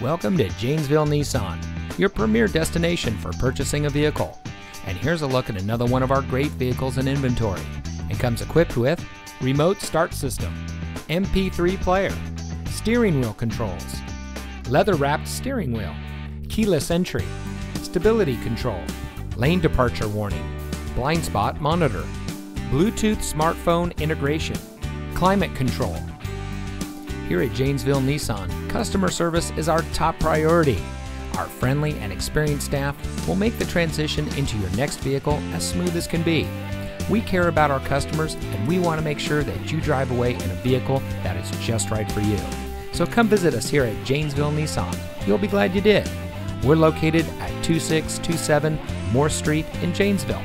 Welcome to Janesville Nissan, your premier destination for purchasing a vehicle. And here's a look at another one of our great vehicles in inventory. It comes equipped with remote start system, MP3 player, steering wheel controls, leather wrapped steering wheel, keyless entry, stability control, lane departure warning, blind spot monitor, Bluetooth smartphone integration, climate control. Here at Janesville Nissan, customer service is our top priority. Our friendly and experienced staff will make the transition into your next vehicle as smooth as can be. We care about our customers and we want to make sure that you drive away in a vehicle that is just right for you. So come visit us here at Janesville Nissan. You'll be glad you did. We're located at 2627 Morse Street in Janesville.